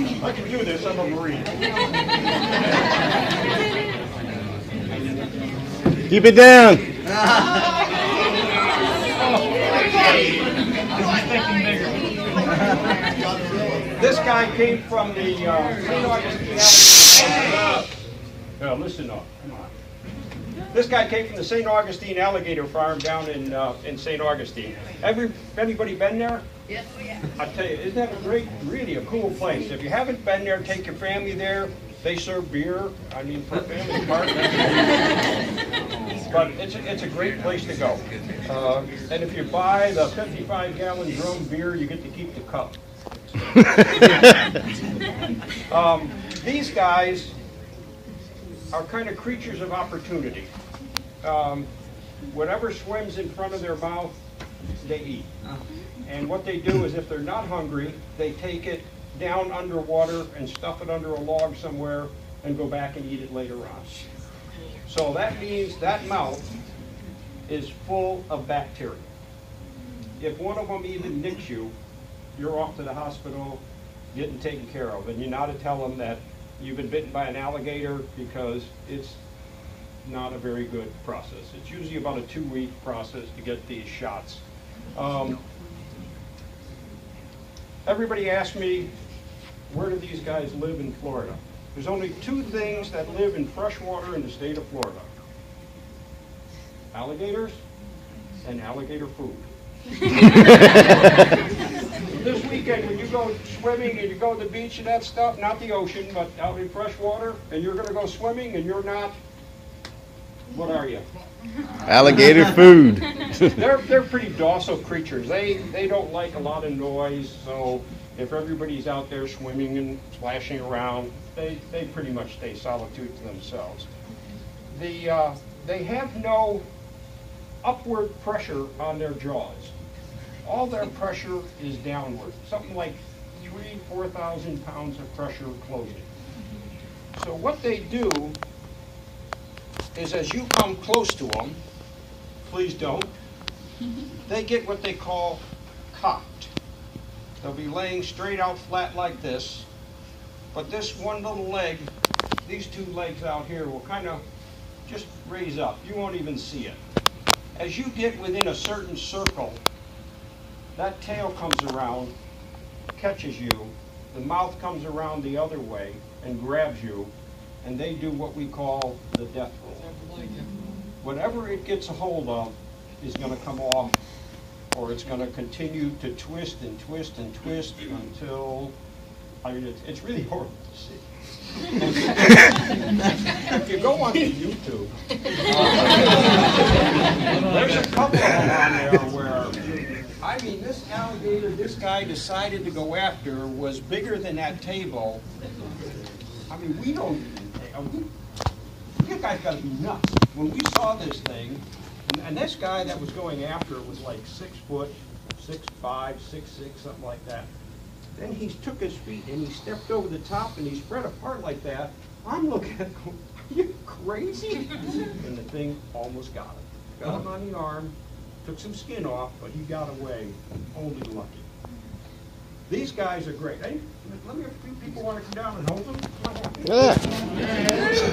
I can do this, I'm a Marine. Keep it down. This guy came from the uh, St. Augustine Alligator. Now, listen up. Come on. This guy came from the St. Augustine Alligator Farm down in uh, in St. Augustine. Every anybody been there? Yes, yeah. I tell you, isn't that a great, really a cool place? If you haven't been there, take your family there. They serve beer. I mean, for family park. but it's a, it's a great place to go. Uh, and if you buy the 55 gallon drum beer, you get to keep the cup. um, these guys are kind of creatures of opportunity. Um, whatever swims in front of their mouth, they eat. And what they do is if they're not hungry, they take it down underwater and stuff it under a log somewhere and go back and eat it later on. So that means that mouth is full of bacteria. If one of them even nicks you, you're off to the hospital getting taken care of. And you're not to tell them that you've been bitten by an alligator because it's not a very good process. It's usually about a two-week process to get these shots. Um, everybody asks me, where do these guys live in Florida? There's only two things that live in freshwater in the state of Florida. Alligators and alligator food. weekend, when you go swimming and you go to the beach and that stuff, not the ocean, but out in fresh water, and you're going to go swimming and you're not, what are you? Alligator food. they're they're pretty docile creatures. They they don't like a lot of noise, so if everybody's out there swimming and splashing around, they they pretty much stay solitude to themselves. The uh, they have no upward pressure on their jaws. All their pressure is downward, something like three, four thousand pounds of pressure closing. So what they do is as you come close to them, please don't, they get what they call cocked. They'll be laying straight out flat like this, but this one little leg, these two legs out here will kind of just raise up. You won't even see it. As you get within a certain circle, that tail comes around, catches you, the mouth comes around the other way and grabs you, and they do what we call the death roll. Whatever it gets a hold of is going to come off, or it's going to continue to twist and twist and twist until, I mean, it's, it's really horrible to see. if you go onto YouTube, uh, there's a couple of them on there where, I mean, this alligator this guy decided to go after was bigger than that table. I mean, we don't, uh, we, you guys got to be nuts. When we saw this thing, and, and, this guy that was going after it was like six foot, six five, six six, something like that. Then he took his feet and he stepped over the top and he spread apart like that. I'm looking at him, are you crazy? and the thing almost got him. Got him on the arm, took some skin off, but he got away. Only lucky. These guys are great. Hey, let me, a few people want to come down and hold them. Yeah.